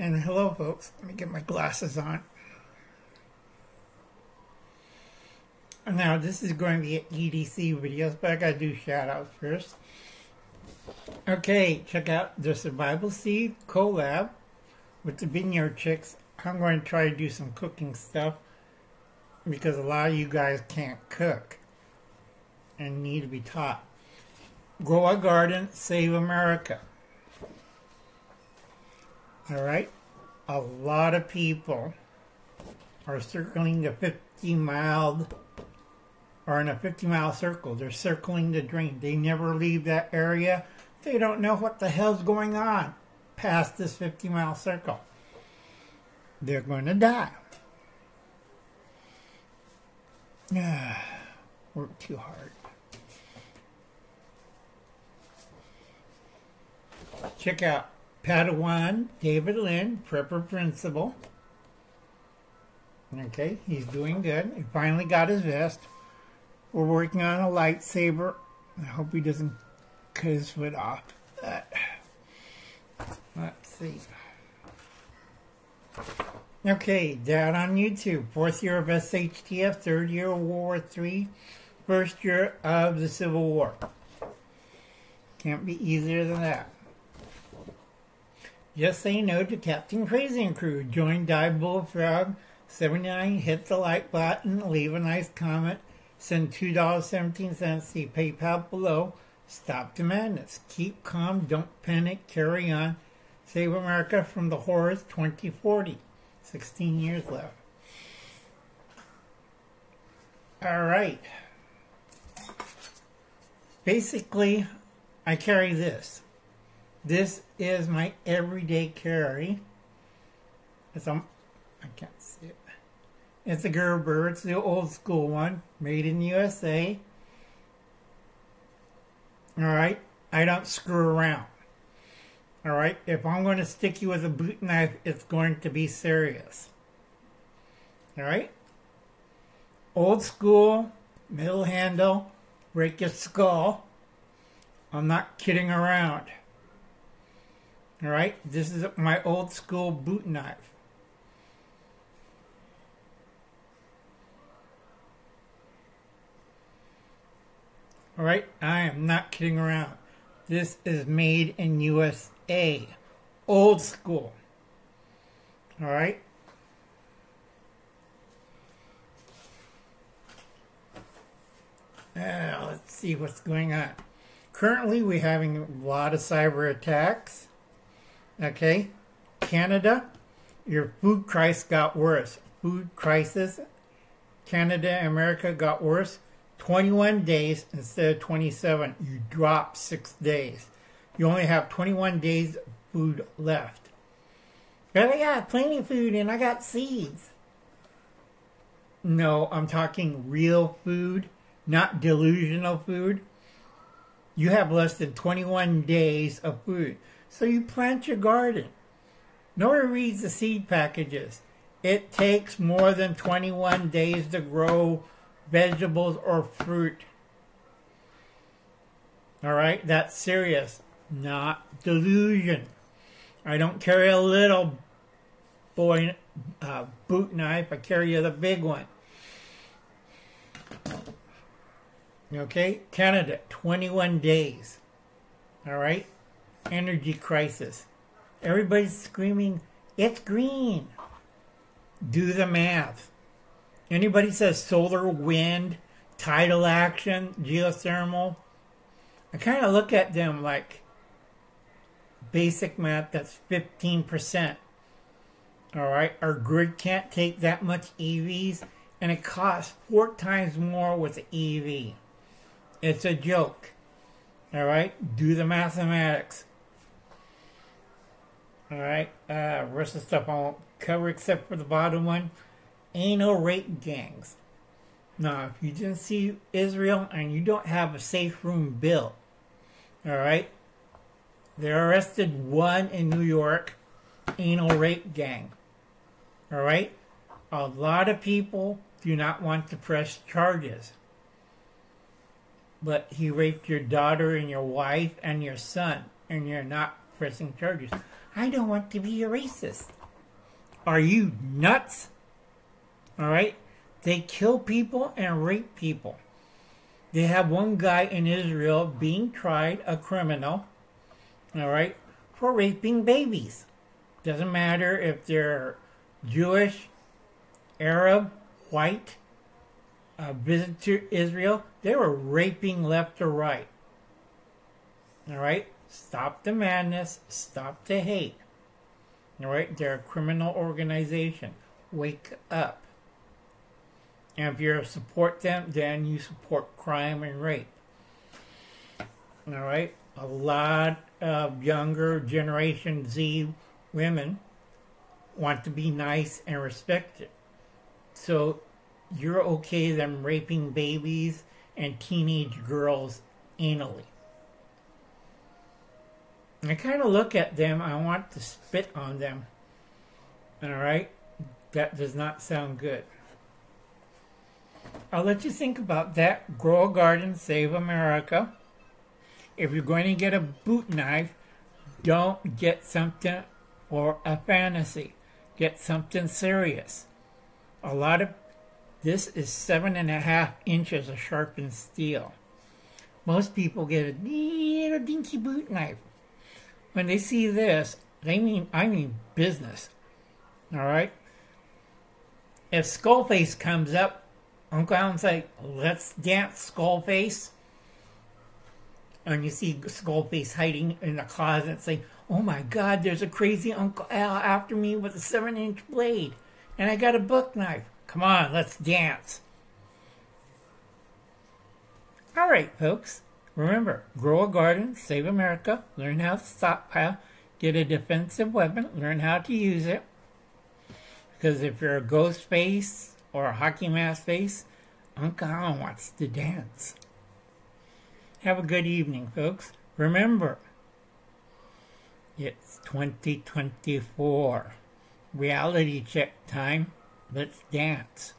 And hello, folks. Let me get my glasses on. Now, this is going to be an EDC videos, but I gotta do shout outs first. Okay, check out the Survival Seed collab with the Vineyard Chicks. I'm going to try to do some cooking stuff because a lot of you guys can't cook and need to be taught. Grow a garden, save America. All right, a lot of people are circling the 50 mile or in a 50 mile circle. They're circling the drain. They never leave that area. They don't know what the hell's going on past this 50 mile circle. They're going to die. Work too hard. Check out Padawan David Lynn, Prepper Principal. Okay, he's doing good. He finally got his vest. We're working on a lightsaber. I hope he doesn't cut his foot off. Uh, let's see. Okay, Dad on YouTube. Fourth year of SHTF, third year of World War III, first year of the Civil War. Can't be easier than that. Just say no to Captain Crazy and crew. Join Dive Bullfrog 79. Hit the like button. Leave a nice comment. Send $2.17 to PayPal below. Stop the madness. Keep calm. Don't panic. Carry on. Save America from the horrors 2040. 16 years left. All right. Basically, I carry this. This is my everyday carry. It's a, I can't see it. It's a Gerber. It's the old school one, made in USA. All right. I don't screw around. All right. If I'm going to stick you with a boot knife, it's going to be serious. All right. Old school, middle handle, break your skull. I'm not kidding around. All right, this is my old school boot knife. All right, I am not kidding around. This is made in USA. Old school. All right. Uh, let's see what's going on. Currently, we're having a lot of cyber attacks. Okay, Canada, your food crisis got worse. Food crisis, Canada, America got worse. 21 days instead of 27. You drop six days. You only have 21 days of food left. But I got plenty of food and I got seeds. No, I'm talking real food, not delusional food. You have less than 21 days of food. So you plant your garden. Nobody reads the seed packages. It takes more than 21 days to grow vegetables or fruit. All right, that's serious, not delusion. I don't carry a little boy uh, boot knife. I carry the big one. Okay, Canada, 21 days. All right energy crisis. Everybody's screaming, it's green. Do the math. Anybody says solar, wind, tidal action, geothermal, I kind of look at them like basic math, that's 15%. All right, our grid can't take that much EVs, and it costs four times more with EV. It's a joke. All right, do the mathematics. Alright, uh, rest of stuff I won't cover except for the bottom one. Anal rape gangs. Now, if you didn't see Israel and you don't have a safe room built, alright, they arrested one in New York, anal rape gang. Alright? A lot of people do not want to press charges. But he raped your daughter and your wife and your son, and you're not pressing charges. I don't want to be a racist. Are you nuts? All right? They kill people and rape people. They have one guy in Israel being tried, a criminal, all right, for raping babies. Doesn't matter if they're Jewish, Arab, white, uh, visit to Israel, they were raping left or right. All right? Stop the madness. Stop the hate. All right? They're a criminal organization. Wake up. And if you support them, then you support crime and rape. All right? A lot of younger Generation Z women want to be nice and respected. So you're okay them raping babies and teenage girls anally. I kind of look at them, I want to spit on them. Alright? That does not sound good. I'll let you think about that. Grow a garden, save America. If you're going to get a boot knife, don't get something for a fantasy. Get something serious. A lot of this is seven and a half inches of sharpened steel. Most people get a little dinky boot knife. When they see this, they mean I mean business. All right. If Skullface comes up, Uncle Alan's like, "Let's dance, Skullface." And you see Skullface hiding in the closet, saying, "Oh my God, there's a crazy Uncle Al after me with a seven-inch blade, and I got a boot knife." Come on, let's dance. All right, folks. Remember, grow a garden, save America, learn how to stockpile, get a defensive weapon, learn how to use it. Because if you're a ghost face or a hockey mask face, Uncle Alan wants to dance. Have a good evening, folks. Remember, it's 2024. Reality check time. Let's dance.